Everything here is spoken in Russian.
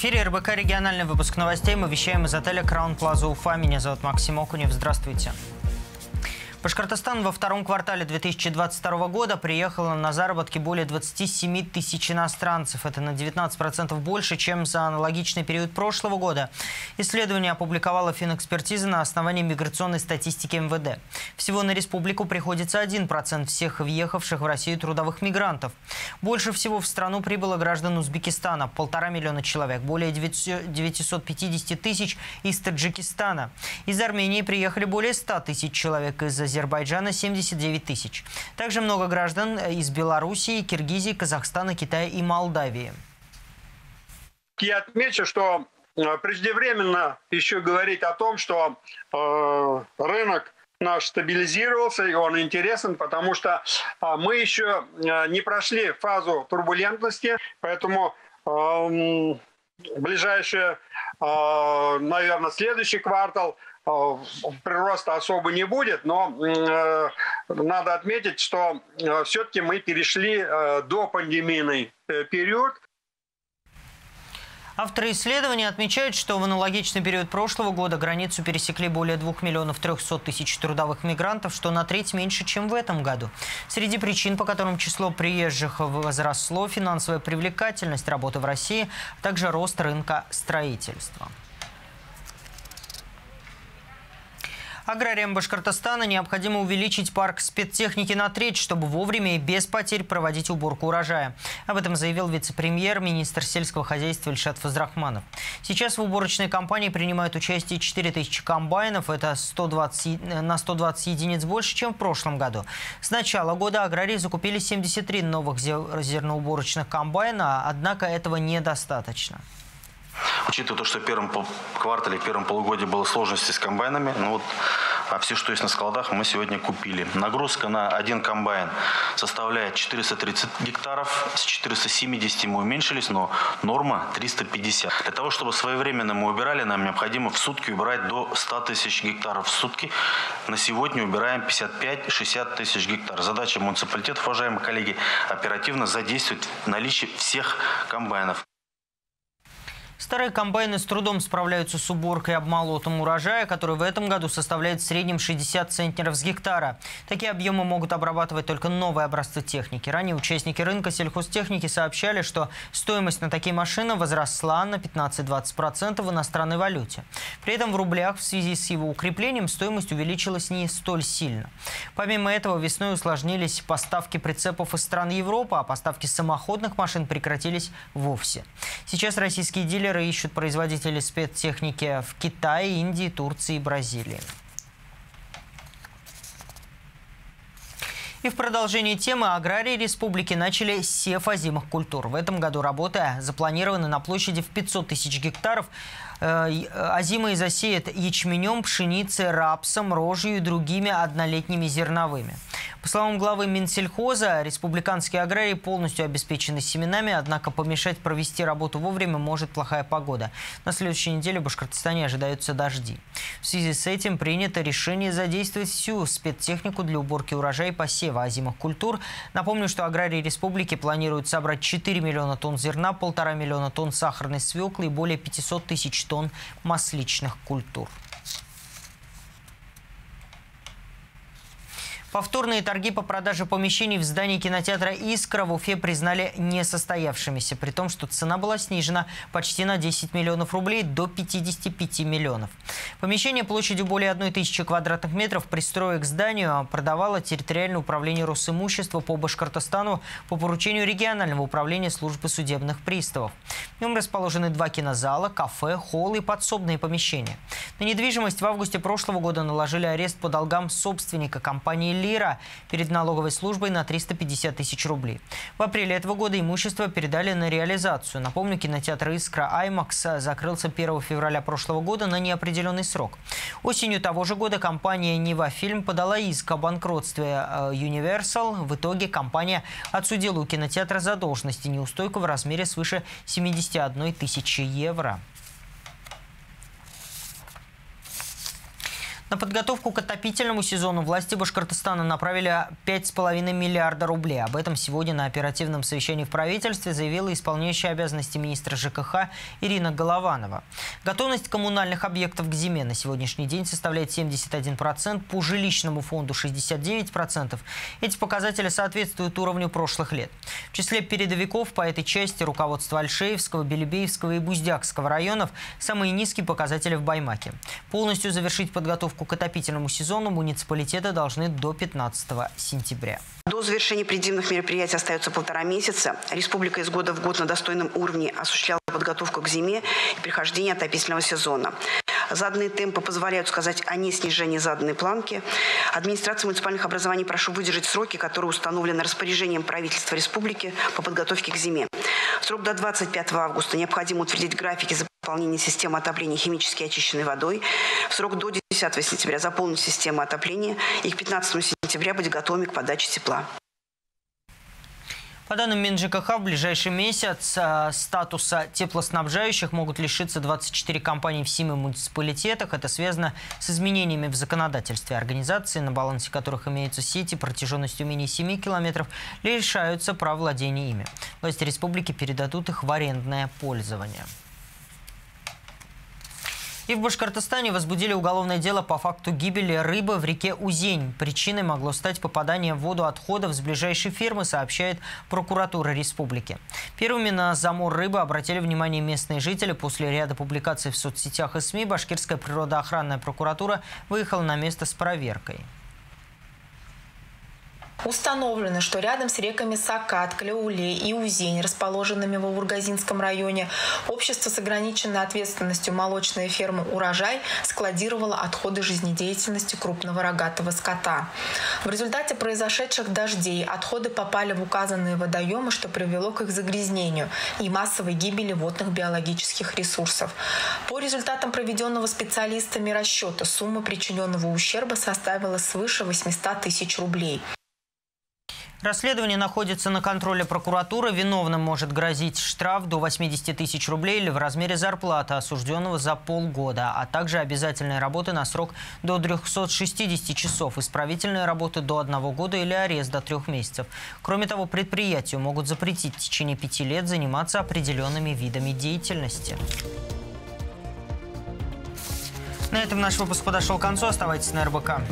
эфире РБК «Региональный выпуск новостей». Мы вещаем из отеля «Краун Плаза Уфа». Меня зовут Максим Окунев. Здравствуйте. Башкортостан во втором квартале 2022 года приехало на заработки более 27 тысяч иностранцев. Это на 19% больше, чем за аналогичный период прошлого года. Исследование опубликовала финэкспертиза на основании миграционной статистики МВД. Всего на республику приходится 1% всех въехавших в Россию трудовых мигрантов. Больше всего в страну прибыло граждан Узбекистана – полтора миллиона человек, более 950 тысяч из Таджикистана. Из Армении приехали более 100 тысяч человек из Азербайджана 79 тысяч. Также много граждан из Белоруссии, Киргизии, Казахстана, Китая и Молдавии. Я отмечу, что э, преждевременно еще говорить о том, что э, рынок наш стабилизировался, и он интересен, потому что э, мы еще э, не прошли фазу турбулентности, поэтому э, ближайшее, э, наверное, следующий квартал – Э, прироста особо не будет, но э, надо отметить, что э, все-таки мы перешли до пандемийный период, Авторы исследования отмечают, что в аналогичный период прошлого года границу пересекли более 2 миллионов 300 тысяч трудовых мигрантов, что на треть меньше, чем в этом году. Среди причин, по которым число приезжих возросло, финансовая привлекательность работы в России, а также рост рынка строительства. Аграриям Башкортостана необходимо увеличить парк спецтехники на треть, чтобы вовремя и без потерь проводить уборку урожая. Об этом заявил вице-премьер, министр сельского хозяйства Ильшат Фазрахманов. Сейчас в уборочной кампании принимают участие 4000 комбайнов. Это 120, на 120 единиц больше, чем в прошлом году. С начала года аграрии закупили 73 новых зерноуборочных комбайна, однако этого недостаточно. Учитывая то, что в первом квартале, в первом полугодии было сложности с комбайнами, ну вот, а все, что есть на складах, мы сегодня купили. Нагрузка на один комбайн составляет 430 гектаров. С 470 мы уменьшились, но норма 350. Для того, чтобы своевременно мы убирали, нам необходимо в сутки убирать до 100 тысяч гектаров в сутки. На сегодня убираем 55-60 тысяч гектаров. Задача муниципалитета, уважаемые коллеги, оперативно задействовать наличие всех комбайнов. Старые комбайны с трудом справляются с уборкой и обмолотом урожая, который в этом году составляет в среднем 60 центнеров с гектара. Такие объемы могут обрабатывать только новые образцы техники. Ранее участники рынка сельхозтехники сообщали, что стоимость на такие машины возросла на 15-20% в иностранной валюте. При этом в рублях в связи с его укреплением стоимость увеличилась не столь сильно. Помимо этого весной усложнились поставки прицепов из стран Европы, а поставки самоходных машин прекратились вовсе. Сейчас российские дилеры Дилеры ищут производителей спецтехники в Китае, Индии, Турции и Бразилии. И в продолжении темы аграрии республики начали сев озимых культур. В этом году работы запланированы на площади в 500 тысяч гектаров. Озимые э, засеют ячменем, пшеницей, рапсом, рожью и другими однолетними зерновыми. По словам главы Минсельхоза, республиканские аграрии полностью обеспечены семенами, однако помешать провести работу вовремя может плохая погода. На следующей неделе в Башкортостане ожидаются дожди. В связи с этим принято решение задействовать всю спецтехнику для уборки урожая и посева озимых культур. Напомню, что аграрии республики планируют собрать 4 миллиона тонн зерна, полтора миллиона тонн сахарной свеклы и более 500 тысяч тонн масличных культур. Повторные торги по продаже помещений в здании кинотеатра «Искра» в Уфе признали несостоявшимися, при том, что цена была снижена почти на 10 миллионов рублей до 55 миллионов. Помещение площадью более 1 тысячи квадратных метров, пристроек к зданию, продавало территориальное управление Росимущества по Башкортостану по поручению регионального управления службы судебных приставов. В нем расположены два кинозала, кафе, холл и подсобные помещения. На недвижимость в августе прошлого года наложили арест по долгам собственника компании лира перед налоговой службой на 350 тысяч рублей. В апреле этого года имущество передали на реализацию. Напомню, кинотеатр «Искра Аймакс» закрылся 1 февраля прошлого года на неопределенный срок. Осенью того же года компания «Нива Фильм» подала иск о банкротстве э, Universal. В итоге компания отсудила у кинотеатра задолженности неустойку в размере свыше 71 тысячи евро. На подготовку к отопительному сезону власти Башкортостана направили 5,5 миллиарда рублей. Об этом сегодня на оперативном совещании в правительстве заявила исполняющая обязанности министра ЖКХ Ирина Голованова. Готовность коммунальных объектов к зиме на сегодняшний день составляет 71%, по жилищному фонду 69%. Эти показатели соответствуют уровню прошлых лет. В числе передовиков по этой части руководство Альшеевского, Белебеевского и Буздякского районов самые низкие показатели в Баймаке. Полностью завершить подготовку подготовку к отопительному сезону муниципалитеты должны до 15 сентября. До завершения предъявных мероприятий остается полтора месяца. Республика из года в год на достойном уровне осуществляла подготовку к зиме и прихождение отопительного сезона. Заданные темпы позволяют сказать о неснижении заданной планки. Администрации муниципальных образований прошу выдержать сроки, которые установлены распоряжением правительства республики по подготовке к зиме. Срок до 25 августа необходимо утвердить графики заполнения системы отопления химически очищенной водой. В срок до 10 сентября заполнить систему отопления и к 15 сентября быть готовыми к подаче тепла. По данным МинЖКХ, в ближайший месяц э, статуса теплоснабжающих могут лишиться 24 компаний в 7 муниципалитетах. Это связано с изменениями в законодательстве. Организации, на балансе которых имеются сети протяженностью менее 7 километров, лишаются прав владения ими. Власти республики передадут их в арендное пользование. И в Башкортостане возбудили уголовное дело по факту гибели рыбы в реке Узень. Причиной могло стать попадание в воду отходов с ближайшей фермы, сообщает прокуратура республики. Первыми на замор рыбы обратили внимание местные жители. После ряда публикаций в соцсетях и СМИ Башкирская природоохранная прокуратура выехала на место с проверкой. Установлено, что рядом с реками Сакат, Клеуле и Узень, расположенными в Ургазинском районе, общество с ограниченной ответственностью молочная ферма «Урожай» складировало отходы жизнедеятельности крупного рогатого скота. В результате произошедших дождей отходы попали в указанные водоемы, что привело к их загрязнению и массовой гибели водных биологических ресурсов. По результатам проведенного специалистами расчета сумма причиненного ущерба составила свыше 800 тысяч рублей. Расследование находится на контроле прокуратуры. Виновным может грозить штраф до 80 тысяч рублей или в размере зарплаты осужденного за полгода, а также обязательные работы на срок до 360 часов, исправительные работы до одного года или арест до трех месяцев. Кроме того, предприятию могут запретить в течение пяти лет заниматься определенными видами деятельности. На этом наш выпуск подошел к концу. Оставайтесь на РБК.